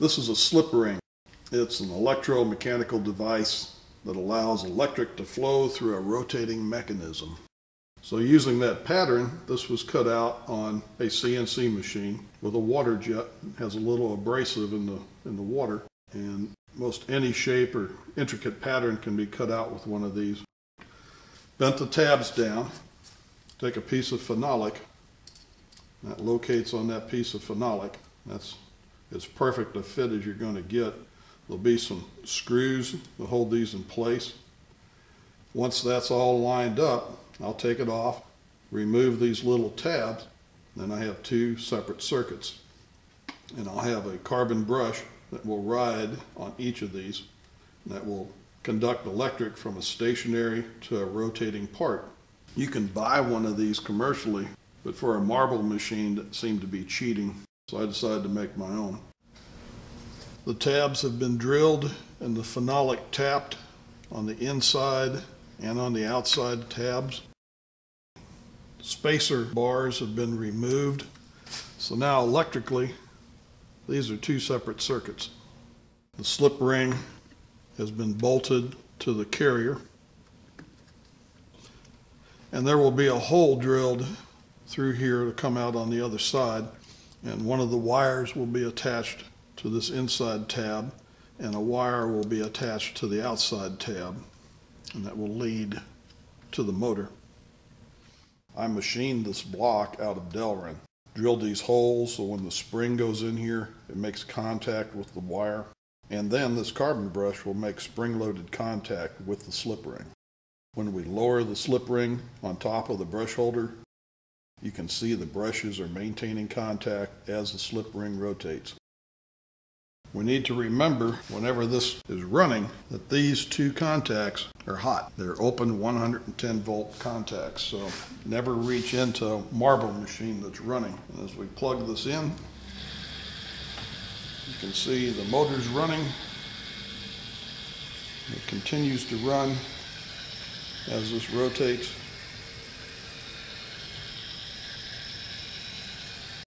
This is a slip ring. It's an electromechanical device that allows electric to flow through a rotating mechanism. So using that pattern, this was cut out on a CNC machine with a water jet. It has a little abrasive in the, in the water. And most any shape or intricate pattern can be cut out with one of these. Bent the tabs down. Take a piece of phenolic. That locates on that piece of phenolic. That's as perfect a fit as you're going to get. There'll be some screws to hold these in place. Once that's all lined up, I'll take it off, remove these little tabs, then I have two separate circuits. And I'll have a carbon brush that will ride on each of these that will conduct electric from a stationary to a rotating part. You can buy one of these commercially, but for a marble machine that seemed to be cheating, so I decided to make my own. The tabs have been drilled and the phenolic tapped on the inside and on the outside tabs. Spacer bars have been removed. So now electrically, these are two separate circuits. The slip ring has been bolted to the carrier. And there will be a hole drilled through here to come out on the other side. And one of the wires will be attached to this inside tab and a wire will be attached to the outside tab and that will lead to the motor. I machined this block out of Delrin. Drilled these holes so when the spring goes in here, it makes contact with the wire. And then this carbon brush will make spring-loaded contact with the slip ring. When we lower the slip ring on top of the brush holder, you can see the brushes are maintaining contact as the slip ring rotates. We need to remember whenever this is running that these two contacts are hot. They're open 110 volt contacts, so never reach into a marble machine that's running. And as we plug this in, you can see the motor's running. It continues to run as this rotates.